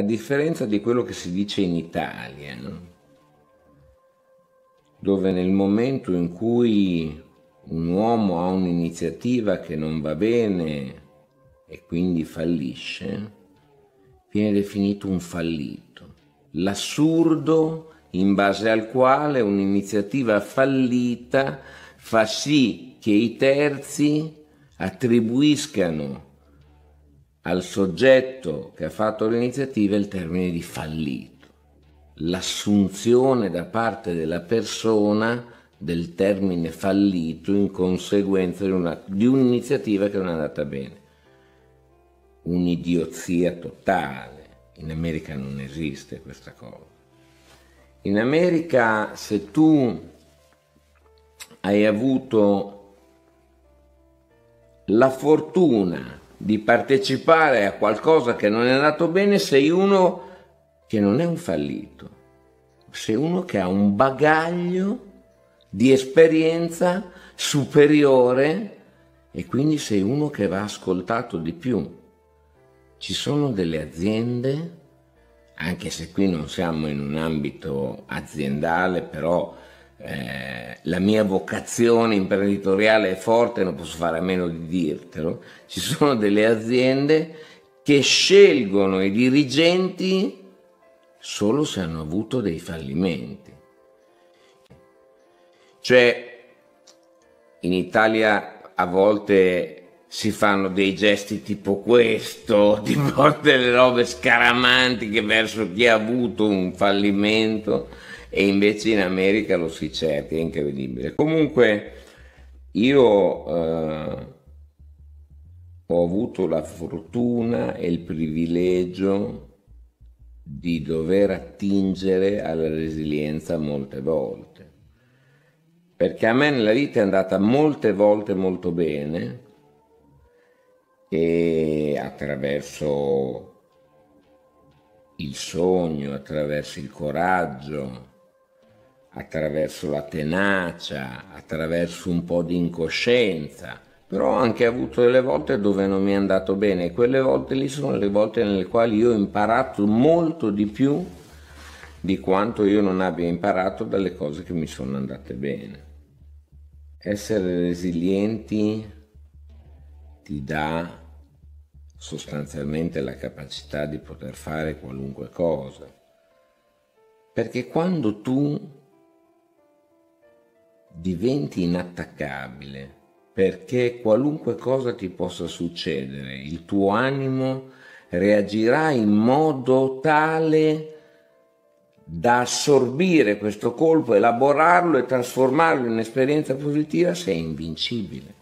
a differenza di quello che si dice in Italia, dove nel momento in cui un uomo ha un'iniziativa che non va bene e quindi fallisce, viene definito un fallito. L'assurdo in base al quale un'iniziativa fallita fa sì che i terzi attribuiscano al soggetto che ha fatto l'iniziativa il termine di fallito, l'assunzione da parte della persona del termine fallito in conseguenza di, una, di un'iniziativa che non è andata bene. Un'idiozia totale. In America non esiste questa cosa. In America se tu hai avuto la fortuna di partecipare a qualcosa che non è andato bene, sei uno che non è un fallito, sei uno che ha un bagaglio di esperienza superiore e quindi sei uno che va ascoltato di più. Ci sono delle aziende, anche se qui non siamo in un ambito aziendale, però eh, la mia vocazione imprenditoriale è forte, non posso fare a meno di dirtelo, ci sono delle aziende che scelgono i dirigenti solo se hanno avuto dei fallimenti. Cioè, in Italia a volte si fanno dei gesti tipo questo, tipo delle robe scaramantiche verso chi ha avuto un fallimento e invece in America lo si cerca, è incredibile. Comunque io eh, ho avuto la fortuna e il privilegio di dover attingere alla resilienza molte volte. Perché a me nella vita è andata molte volte molto bene e attraverso il sogno, attraverso il coraggio, attraverso la tenacia, attraverso un po' di incoscienza, però ho anche avuto delle volte dove non mi è andato bene e quelle volte lì sono le volte nelle quali io ho imparato molto di più di quanto io non abbia imparato dalle cose che mi sono andate bene. Essere resilienti ti dà sostanzialmente la capacità di poter fare qualunque cosa. Perché quando tu diventi inattaccabile perché qualunque cosa ti possa succedere, il tuo animo reagirà in modo tale da assorbire questo colpo, elaborarlo e trasformarlo in un'esperienza positiva, sei invincibile.